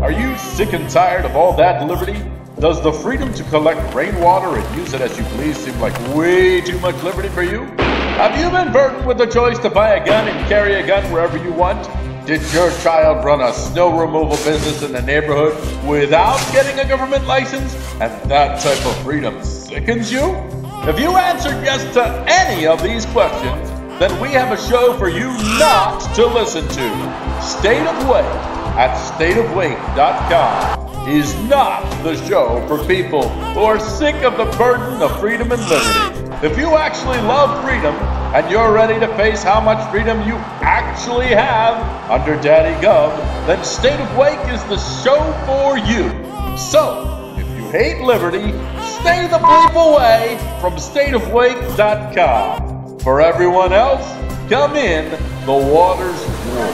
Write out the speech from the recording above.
Are you sick and tired of all that liberty? Does the freedom to collect rainwater and use it as you please seem like way too much liberty for you? Have you been burdened with the choice to buy a gun and carry a gun wherever you want? Did your child run a snow removal business in the neighborhood without getting a government license? And that type of freedom sickens you? If you answered yes to any of these questions, then we have a show for you not to listen to. State of Wake at stateofwake.com is not the show for people who are sick of the burden of freedom and liberty. If you actually love freedom and you're ready to face how much freedom you actually have under Daddy Gov, then State of Wake is the show for you. So, if you hate liberty, stay the bleep away from stateofwake.com. For everyone else, come in, the water's warm.